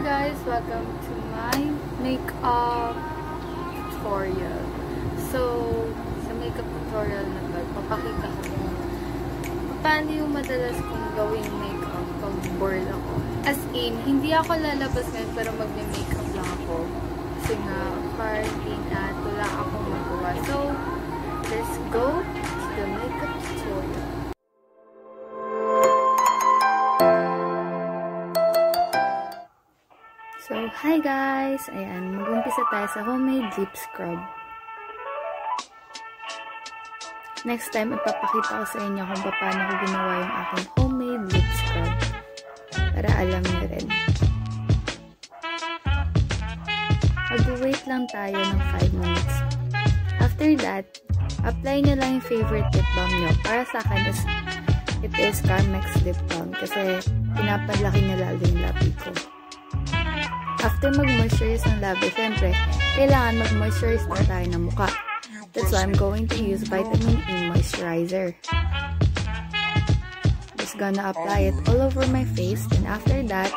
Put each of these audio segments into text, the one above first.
guys! Welcome to my makeup tutorial. So, sa makeup tutorial na to, papakita ko kung paano yung madalas kong gawing makeup pag bored ako. As in, hindi ako lalabas ngayon pero mag-makeup lang ako. Kasi nga, quarantine at wala akong magawa. So, let's go to the makeup tutorial. Hi guys! Ayan, mag-umpisa tayo sa homemade lip scrub. Next time, ipapakita ko sa inyo kung paano ko ginawa yung aking homemade lip scrub. Para alam niyo rin. Mag-wait lang tayo ng 5 minutes. After that, apply nyo lang yung favorite lip balm nyo. Para sa akin, is, it is Carmex lip balm. Kasi, pinapadlaki niya lalo yung labi ko. After mag-moisturize ng labi, syempre, kailangan mag-moisturize na tayo ng mukha. That's why I'm going to use vitamin E moisturizer. Just gonna apply it all over my face. And after that,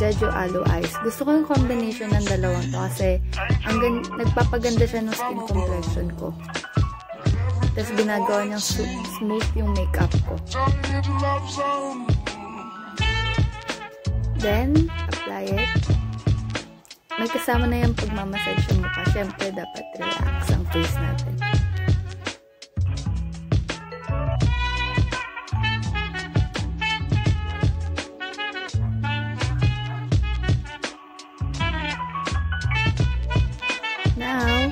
Jeju Aloe Eyes. Gusto ko yung combination ng dalawang to kasi ang nagpapaganda siya ng skin complexion ko. Tapos ginagawa niyang smooth yung makeup ko. Then, apply it. May kasama na yung pagmamassage yung mukha. Siyempre, dapat relax ang face natin. Now,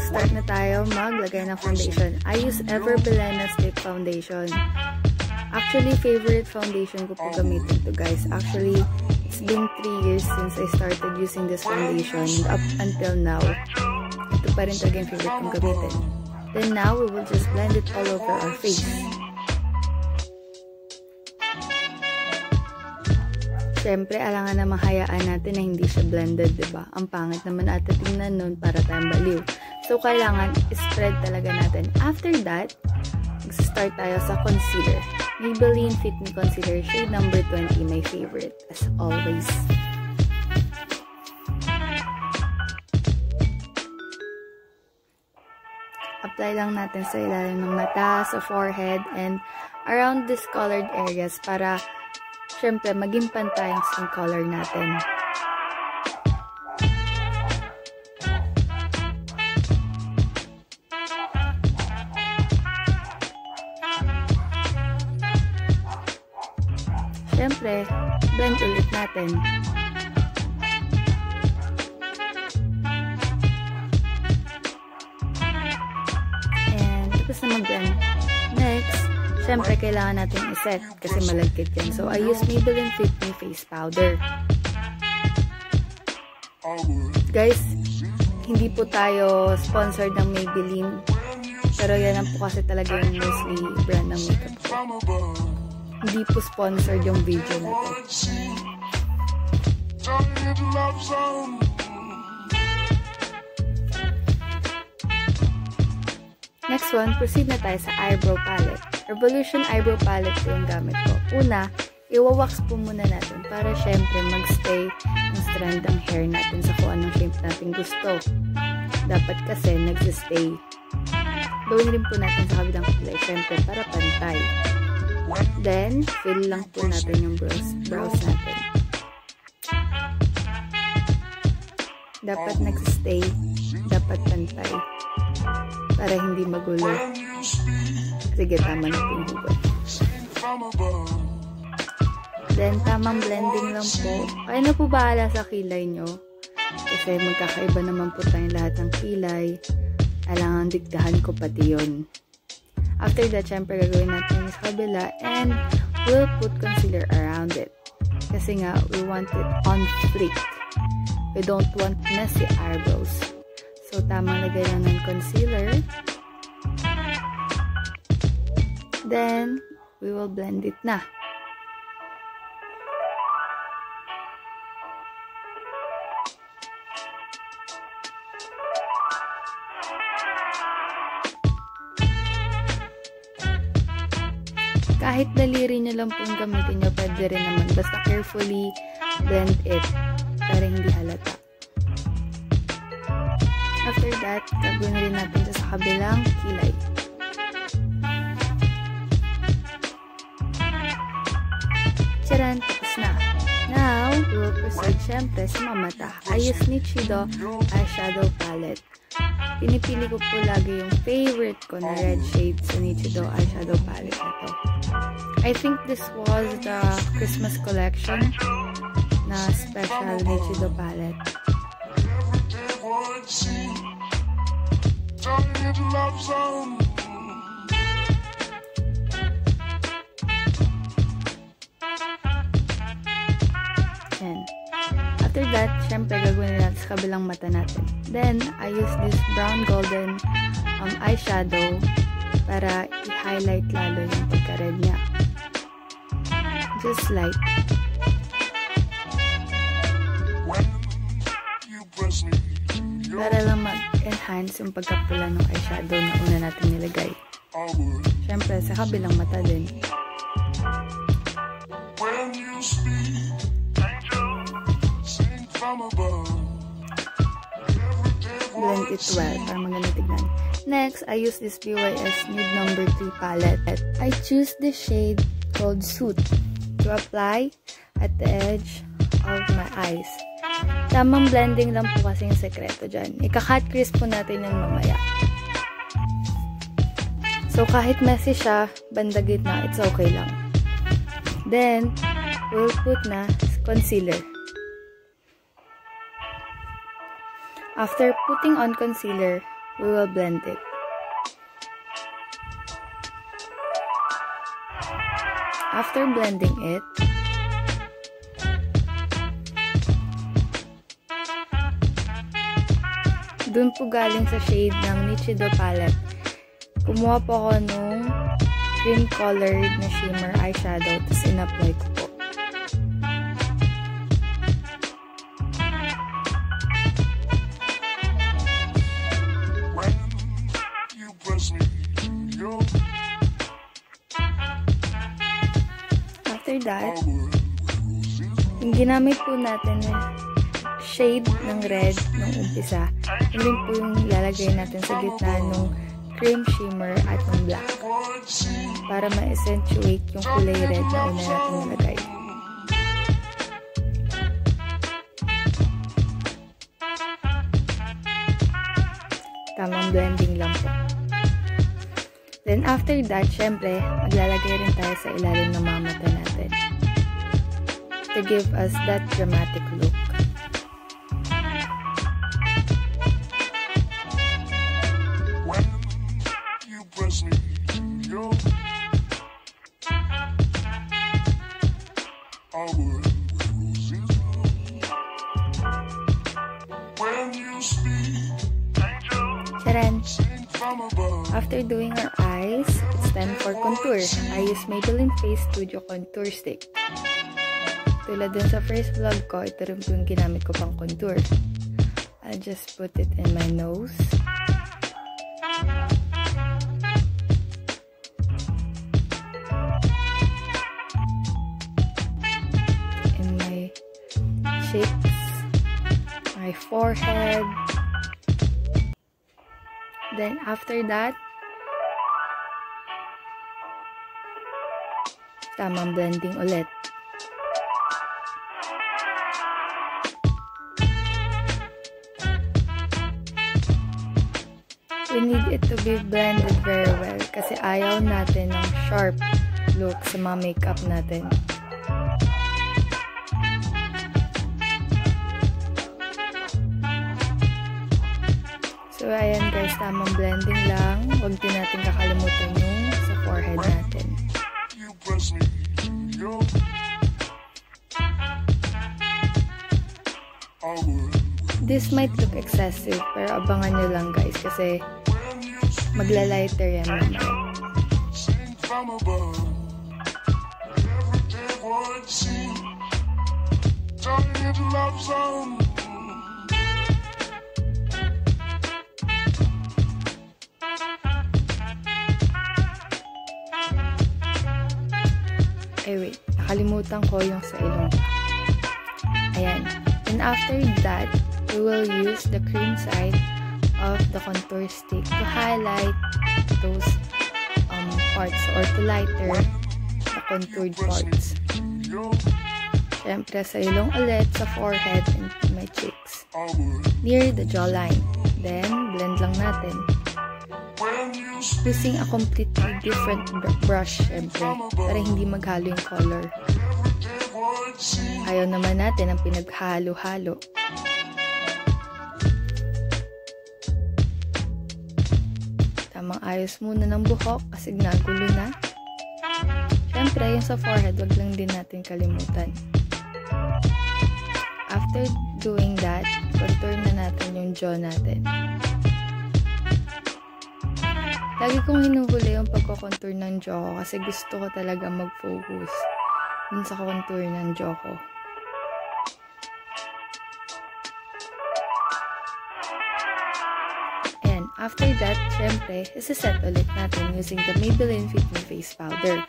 start na tayo maglagay ng foundation. I use Ever Belena Stick Foundation. Actually, favorite foundation ko po gamitin to guys. Actually, it's been 3 years since I started using this foundation. And up until now, ito pa rin talaga yung favorite kong gamitin. Then now, we will just blend it all over our face. Siyempre, alangan na mahayaan natin na hindi siya blended, ba diba? Ang pangit naman ata tingnan nun para tayong baliw. So, kailangan spread talaga natin. After that, mag-start tayo sa concealer. Maybelline Fit Me Concealer shade number 20, my favorite, as always. Apply lang natin sa ilalim ng mata, sa forehead, and around discolored areas para syempre maging pantay ang skin color natin. Blend ulit natin. And, tapos na mag-blend. Next, siyempre, kailangan natin i-set kasi malagkit yan. So, I use Maybelline Fit Me Face Powder. Guys, hindi po tayo sponsored ng Maybelline. Pero yan ang po kasi talaga yung mostly brand ng makeup ko hindi po sponsored yung video na to. Next one, proceed na tayo sa eyebrow palette. Revolution eyebrow palette po yung gamit ko. Una, iwawax po muna natin para syempre magstay ang strand ng hair natin sa kung anong shape natin gusto. Dapat kasi nagsistay. Gawin rin po natin sa kabilang kulay, syempre para pantay. Then, fill lang po natin yung brows, brows natin. Dapat nagsistay. Dapat pantay. Para hindi magulo. Sige, tama na po yung. Then, tamang blending lang po. Kaya na po bahala sa kilay nyo. Kasi magkakaiba naman po tayong lahat ng kilay. Alangan digdahan ko pati yun. After that, syempre gagawin natin sa kabila and we'll put concealer around it. Kasi nga, we want it on fleek. We don't want messy eyebrows. So, tamang lagay lang ng concealer. Then, we will blend it na. Kahit daliri nyo lang pong gamitin nyo, pwede rin naman. Basta carefully blend it pero hindi halata. After that, gagawin rin natin sa kabilang kilay. Charan, tapos na. Now, we will proceed syempre sa mamata. I use Nichido eyeshadow palette. Pinipili ko po lagi yung favorite ko na red shade sa Nichido eyeshadow palette na to. I think this was the Christmas collection na special Nichido palette. Yan. After that, syempre gagawin natin sa kabilang mata natin. Then, I use this brown golden um, eyeshadow para i-highlight lalo yung pagka-red niya. Just light. Para lang mag-enhance yung pagkapula ng eyeshadow na una natin nilagay. Syempre, sa kabilang mata din. When you speak, angel, sing from above. blend it well para maganda tignan. Next, I use this BYS Nude Number 3 palette. I choose the shade called Suit to apply at the edge of my eyes. Tamang blending lang po kasi yung sekreto dyan. Ika-cut crease po natin yan mamaya. So, kahit messy siya, banda gitna, it's okay lang. Then, we'll put na concealer. After putting on concealer, we will blend it. After blending it, dun po galing sa shade ng Nichido palette. Kumuha po ako nung cream colored na shimmer eyeshadow tapos in-apply ko Yung ginamit po natin na shade ng red nung umpisa, yun din po yung ilalagay natin sa gitna nung cream shimmer at ng black para ma-accentuate yung kulay red na una natin nilagay. Tamang blending lang po. Then after that, syempre, maglalagay rin tayo sa ilalim ng mga mata natin to give us that dramatic look. when you bless me, you're forward with roses. When you speak, angel, Charan! After doing our eyes, it's time for contour. I use Maybelline Face Studio Contour Stick. Tulad dun sa first vlog ko, ito rin yung ginamit ko pang contour. I'll just put it in my nose. In my cheeks, my forehead, Then after that, tamang blending ulit. We need it to be blended very well kasi ayaw natin ng sharp look sa mga makeup natin. Ayan guys, tamang blending lang. Huwag din natin kakalimutan yung sa forehead natin. This might look excessive, pero abangan nyo lang guys kasi magla-lighter yan would seem giant love song. Eh wait, nakalimutan ko yung sa ilong. Ayan. And after that, we will use the cream side of the contour stick to highlight those um, parts or to lighter the contoured parts. Siyempre, sa ilong ulit, sa forehead and my cheeks. Near the jawline. Then, blend lang natin. Using a completely different br- brush, syempre, para hindi maghalo yung color. Ayaw naman natin ang pinaghalo-halo. Tamang ayos muna ng buhok kasi nagulo na. Siyempre, yung sa forehead, wag lang din natin kalimutan. After doing that, contour na natin yung jaw natin. Lagi kong hinuhuli yung pagko-contour ng jaw ko kasi gusto ko talaga mag-focus dun sa contour ng jaw ko. And after that, syempre, isa-set ulit natin using the Maybelline Fit Me Face Powder.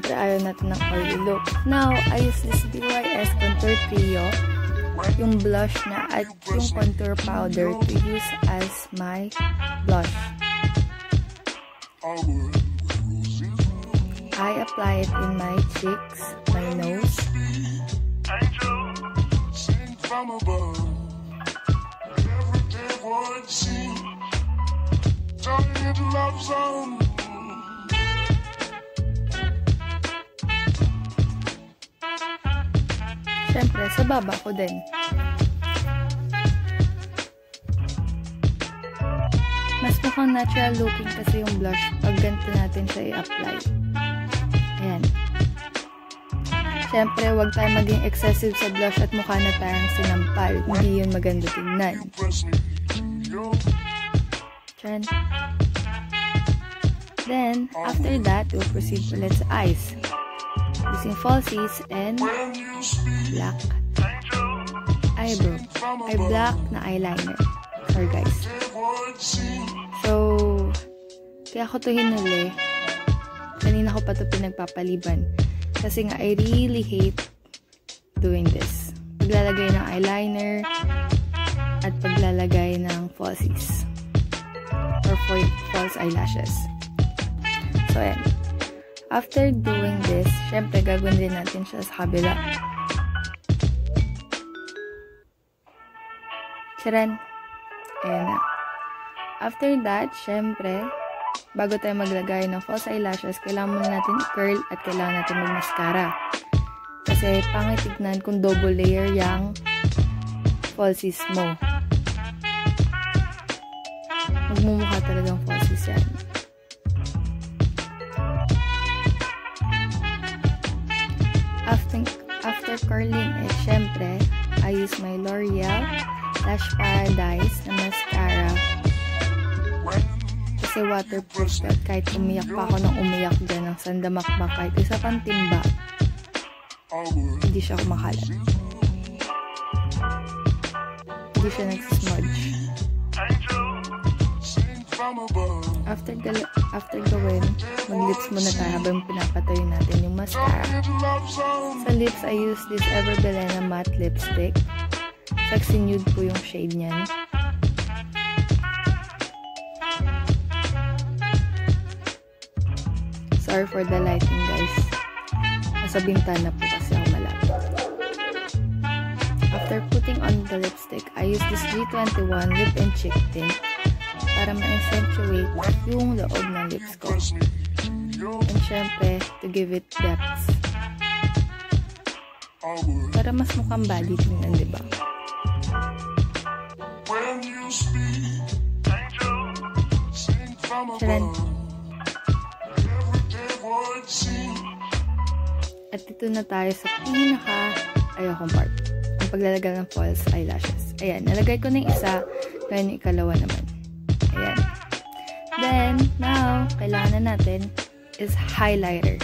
Natin ng oily look. Now, I use this DYS Contour Trio, yung blush na at yung contour powder to use as my blush. I apply it in my cheeks, my nose. Giant love zone. Siyempre, sa baba ko din. Mas mukhang natural looking kasi yung blush pag ganito natin siya i-apply. Ayan. Siyempre, huwag tayo maging excessive sa blush at mukha na tayong sinampal. Hindi yun maganda tingnan. Chan. Then, after that, we'll proceed ulit sa eyes. Using falsies and black eyebrow. Ay black na eyeliner. Sorry guys. So, kaya ko to hinuli. Kanina ko pa to pinagpapaliban. Kasi nga, I really hate doing this. Paglalagay ng eyeliner at paglalagay ng falsies. Or fa- false eyelashes. So, ayan. After doing this, syempre gagawin din natin siya sa kabila. Charan. Ayan na. After that, syempre, bago tayo maglagay ng false eyelashes, kailangan muna natin i-curl at kailangan natin mag-mascara. Kasi pangit tignan kung double layer yung falsies mo. Magmumukha talagang falsies yan. After, after curling it, syempre, I use my L'Oreal Lash Paradise na mascara kasi waterproof at kahit umiyak pa ako nang umiyak dyan ng sandamakmak kahit isa pang timba, hindi siya kumakalat. Hindi siya nagsismudge. After, gal- after gawin, mag-lips muna tayo habang pinapatayo natin yung mascara. Sa lips, I use this Ever Belena matte lipstick. Sexy nude po yung shade niyan. Sorry for the lighting, guys. Nasa bintana po kasi ako malapit. After putting on the lipstick, I use this G21 lip and cheek tint para ma-accentuate yung loob ng lips ko. And syempre, to give it depth. Para mas mukhang body tingnan, di ba? Charan. At ito na tayo sa pinaka ayokong part. Ang paglalagay ng false eyelashes. Ayan, nalagay ko na yung isa. Ngayon yung ikalawa naman. Ayan. Then, now, kailangan na natin is highlighter.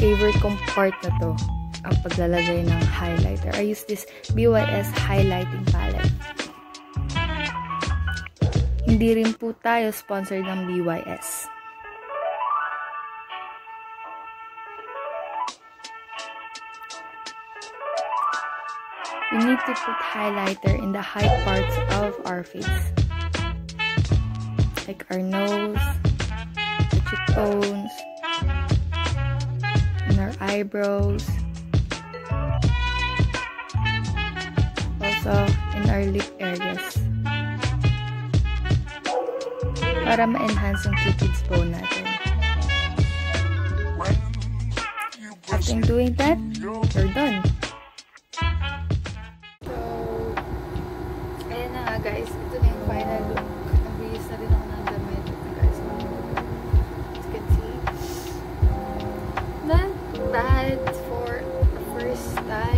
Favorite kong part na to. Ang paglalagay ng highlighter. I use this BYS highlighting palette. Hindi rin po tayo sponsored ng BYS. We need to put highlighter in the high parts of our face. Like our nose, the cheekbones, and our eyebrows. Also, in our lip areas. para ma-enhance ang kids bone natin. After doing that, you're done. So, ayan na guys. Ito na yung final look. Nagbihis na rin ako ng damit. Guys. As you can see. Not bad for the first time.